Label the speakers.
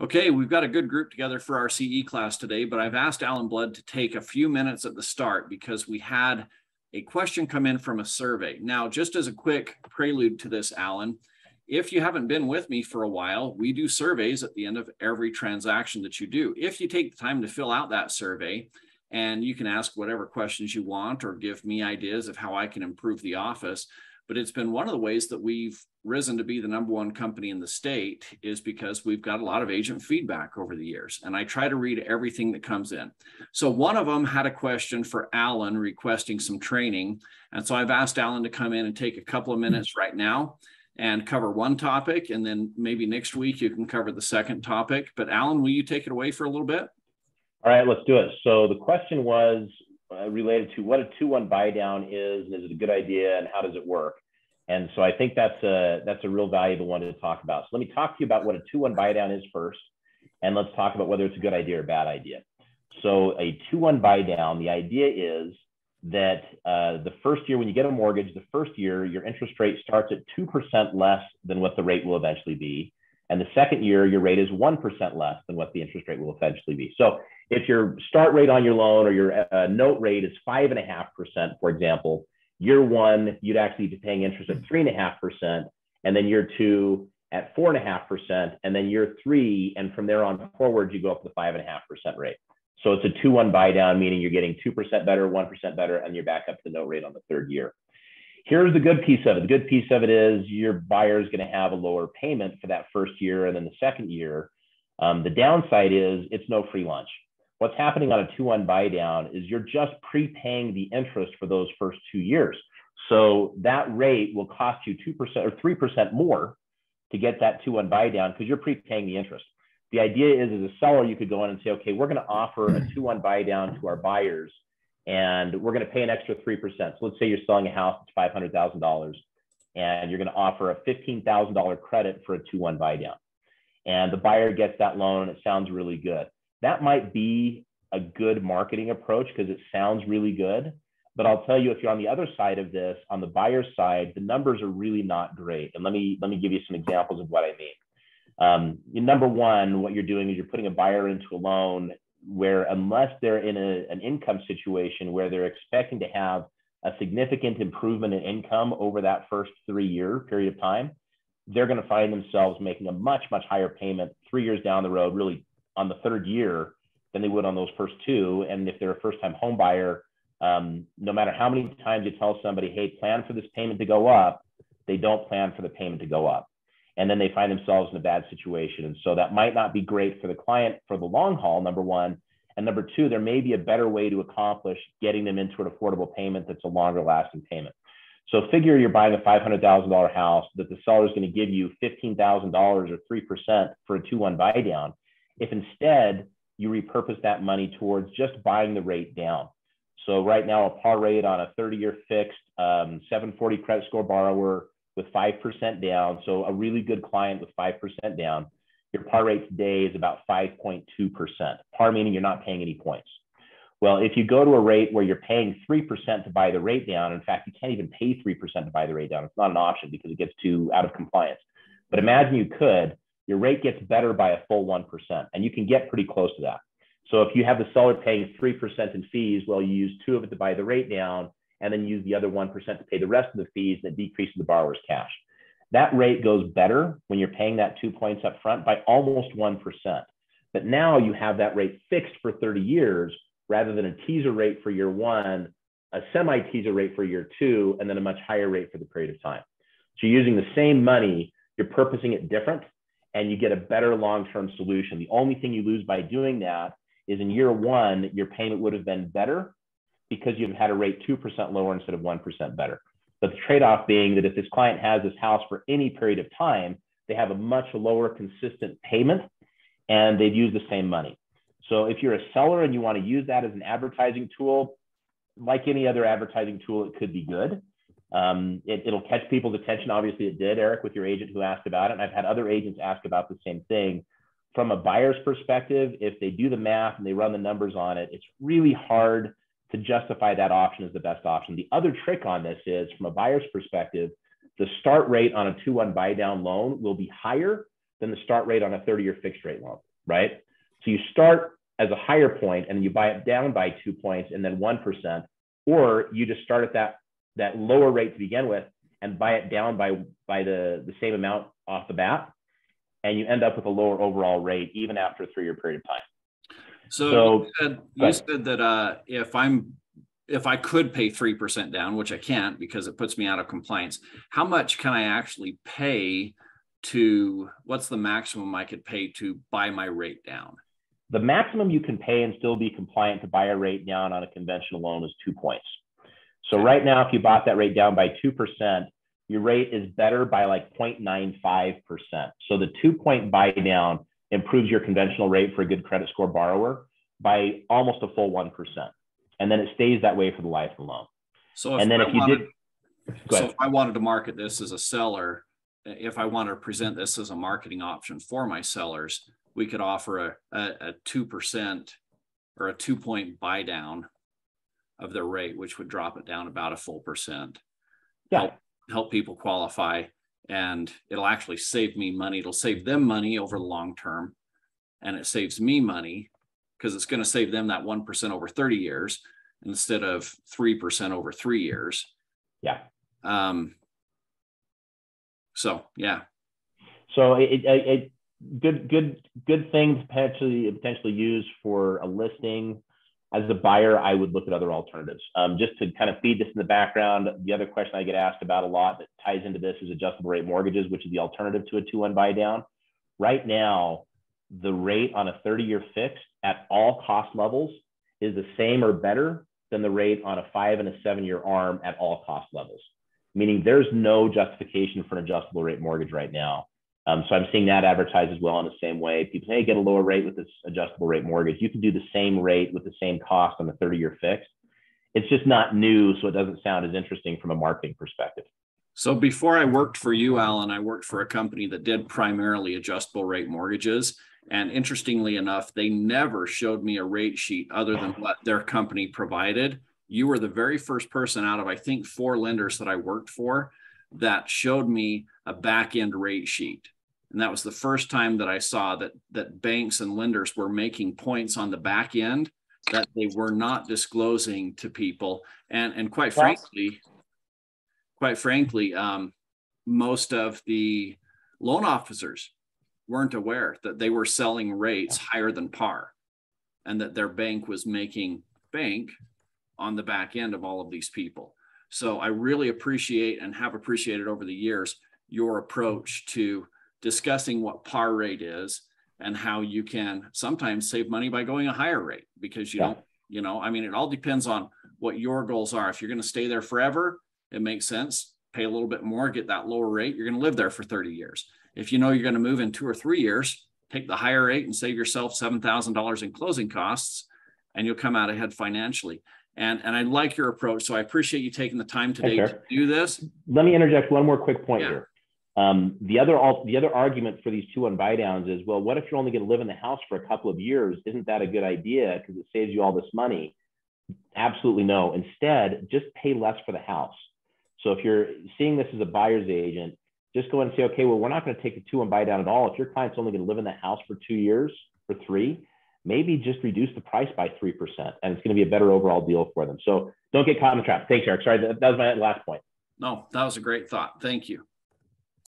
Speaker 1: Okay, we've got a good group together for our CE class today, but I've asked Alan Blood to take a few minutes at the start because we had a question come in from a survey. Now, just as a quick prelude to this, Alan, if you haven't been with me for a while, we do surveys at the end of every transaction that you do. If you take the time to fill out that survey, and you can ask whatever questions you want or give me ideas of how I can improve the office, but it's been one of the ways that we've risen to be the number one company in the state is because we've got a lot of agent feedback over the years and i try to read everything that comes in. So one of them had a question for alan requesting some training and so i've asked alan to come in and take a couple of minutes right now and cover one topic and then maybe next week you can cover the second topic. But alan will you take it away for a little bit?
Speaker 2: All right let's do it. So the question was uh, related to what a 2-1 buy down is and is it a good idea and how does it work and so I think that's a that's a real valuable one to talk about. So let me talk to you about what a 2-1 buy down is first, and let's talk about whether it's a good idea or bad idea. So a 2-1 buy down, the idea is that uh, the first year when you get a mortgage, the first year your interest rate starts at 2% less than what the rate will eventually be. And the second year, your rate is 1% less than what the interest rate will eventually be. So if your start rate on your loan or your uh, note rate is 5.5%, for example, year one, you'd actually be paying interest at three and a half percent, and then year two at four and a half percent, and then year three, and from there on forward, you go up to the five and a half percent rate. So it's a two-one buy down, meaning you're getting two percent better, one percent better, and you're back up to the note rate on the third year. Here's the good piece of it. The good piece of it is your buyer is going to have a lower payment for that first year, and then the second year. Um, the downside is it's no free lunch what's happening on a 2-1 buy down is you're just prepaying the interest for those first two years. So that rate will cost you 2% or 3% more to get that 2-1 buy down because you're prepaying the interest. The idea is as a seller, you could go in and say, okay, we're going to offer a 2-1 buy down to our buyers and we're going to pay an extra 3%. So let's say you're selling a house that's $500,000 and you're going to offer a $15,000 credit for a 2-1 buy down. And the buyer gets that loan and it sounds really good that might be a good marketing approach because it sounds really good. But I'll tell you, if you're on the other side of this, on the buyer side, the numbers are really not great. And let me let me give you some examples of what I mean. Um, number one, what you're doing is you're putting a buyer into a loan where, unless they're in a, an income situation where they're expecting to have a significant improvement in income over that first three year period of time, they're going to find themselves making a much, much higher payment three years down the road, really on the third year than they would on those first two. And if they're a first time home buyer, um, no matter how many times you tell somebody, hey, plan for this payment to go up, they don't plan for the payment to go up. And then they find themselves in a bad situation. And so that might not be great for the client for the long haul, number one. And number two, there may be a better way to accomplish getting them into an affordable payment that's a longer lasting payment. So figure you're buying a $500,000 house that the seller is going to give you $15,000 or 3% for a 2-1 buy down if instead you repurpose that money towards just buying the rate down. So right now, a par rate on a 30-year fixed, um, 740 credit score borrower with 5% down. So a really good client with 5% down. Your par rate today is about 5.2%. Par meaning you're not paying any points. Well, if you go to a rate where you're paying 3% to buy the rate down, in fact, you can't even pay 3% to buy the rate down. It's not an option because it gets too out of compliance. But imagine you could, your rate gets better by a full 1%, and you can get pretty close to that. So if you have the seller paying 3% in fees, well, you use two of it to buy the rate down, and then use the other 1% to pay the rest of the fees that decreases the borrower's cash. That rate goes better when you're paying that two points up front by almost 1%. But now you have that rate fixed for 30 years rather than a teaser rate for year one, a semi teaser rate for year two, and then a much higher rate for the period of time. So you're using the same money, you're purposing it different, and you get a better long-term solution. The only thing you lose by doing that is in year one, your payment would have been better because you've had a rate 2% lower instead of 1% better. But the trade-off being that if this client has this house for any period of time, they have a much lower consistent payment and they've used the same money. So if you're a seller and you want to use that as an advertising tool, like any other advertising tool, it could be good. Um, it, will catch people's attention. Obviously, it did, Eric, with your agent who asked about it. And I've had other agents ask about the same thing. From a buyer's perspective, if they do the math and they run the numbers on it, it's really hard to justify that option as the best option. The other trick on this is from a buyer's perspective, the start rate on a 2 1 buy down loan will be higher than the start rate on a 30 year fixed rate loan. right? So you start as a higher point and you buy it down by two points and then 1%, or you just start at that, that lower rate to begin with and buy it down by, by the, the same amount off the bat. And you end up with a lower overall rate even after a three year period of time.
Speaker 1: So, so you said, you said that uh, if I'm if I could pay 3% down, which I can't because it puts me out of compliance, how much can I actually pay to what's the maximum I could pay to buy my rate down?
Speaker 2: The maximum you can pay and still be compliant to buy a rate down on a conventional loan is two points. So right now, if you bought that rate down by 2%, your rate is better by like 0.95%. So the two point buy down improves your conventional rate for a good credit score borrower by almost a full 1%. And then it stays that way for the life of the loan.
Speaker 1: So and then I if you wanted, did, so if I wanted to market this as a seller, if I want to present this as a marketing option for my sellers, we could offer a, a, 2% or a two point buy down of their rate, which would drop it down about a full percent.
Speaker 2: Yeah.
Speaker 1: Help, help people qualify and it'll actually save me money. It'll save them money over the long term and it saves me money because it's going to save them that 1% over 30 years instead of 3% over three years.
Speaker 2: Yeah.
Speaker 1: Um, so yeah.
Speaker 2: So it, it, it good good good things potentially potentially use for a listing. As a buyer, I would look at other alternatives. Um, just to kind of feed this in the background, the other question I get asked about a lot that ties into this is adjustable rate mortgages, which is the alternative to a two-one buy down. Right now, the rate on a 30-year fixed at all cost levels is the same or better than the rate on a five and a seven-year arm at all cost levels meaning there's no justification for an adjustable rate mortgage right now. Um, so I'm seeing that advertised as well in the same way. People say, hey, get a lower rate with this adjustable rate mortgage. You can do the same rate with the same cost on the 30 year fixed. It's just not new, so it doesn't sound as interesting from a marketing perspective.
Speaker 1: So before I worked for you, Alan, I worked for a company that did primarily adjustable rate mortgages. And interestingly enough, they never showed me a rate sheet other than what their company provided you were the very first person out of i think four lenders that i worked for that showed me a back end rate sheet and that was the first time that i saw that that banks and lenders were making points on the back end that they were not disclosing to people. And and quite frankly quite frankly um, most of the loan officers weren't aware that they were selling rates higher than par and that their bank was making bank on the back end of all of these people. So I really appreciate and have appreciated over the years your approach to discussing what par rate is and how you can sometimes save money by going a higher rate because you yeah. don't, you know, I mean, it all depends on what your goals are. If you're going to stay there forever, it makes sense. Pay a little bit more, get that lower rate. You're going to live there for 30 years. If you know you're going to move in two or three years, take the higher rate and save yourself $7,000 in closing costs and you'll come out ahead financially. And, and I like your approach. So I appreciate you taking the time today to do this.
Speaker 2: Let me interject one more quick point yeah. here. Um, the other the other argument for these two-one buy downs is, well, what if you're only going to live in the house for a couple of years? Isn't that a good idea because it saves you all this money? Absolutely no. Instead, just pay less for the house. So if you're seeing this as a buyer's agent, just go and say, okay, well, we're not going to take the two-one buy down at all. If your client's only going to live in the house for two years or three, maybe just reduce the price by 3% and it's going to be a better overall deal for them. So don't get caught in the trap. Thanks, Eric. Sorry, that, that was my last point.
Speaker 1: No, that was a great thought. Thank you.